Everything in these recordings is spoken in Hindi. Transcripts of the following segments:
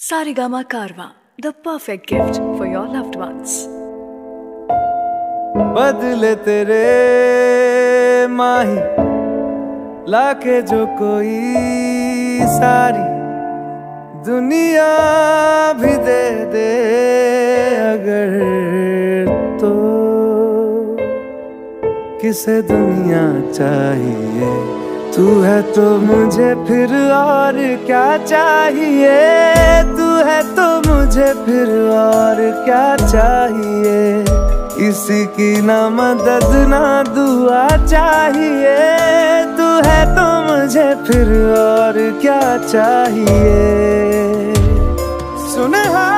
Sarigama Karwa, the perfect gift for your loved ones. बदले तेरे माही लाके जो कोई सारी दुनिया भी दे दे अगर तो किसे दुनिया चाहिए तू है तो मुझे फिर और क्या चाहिए? तू है तो मुझे फिर और क्या चाहिए? किसी की ना मदद, ना दुआ चाहिए। तू है तो मुझे फिर और क्या चाहिए? सुन हारिए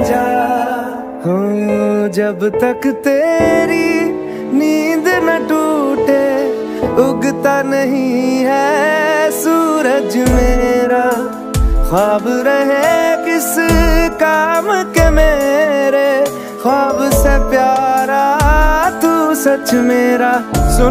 राजा हूँ, जब तक तेरी नींद न टूटे, उगता नहीं है सूरज मेरा। ख्वाब रहे किस काम के मेरे, ख्वाब से प्यारा, तू सच मेरा। सुन।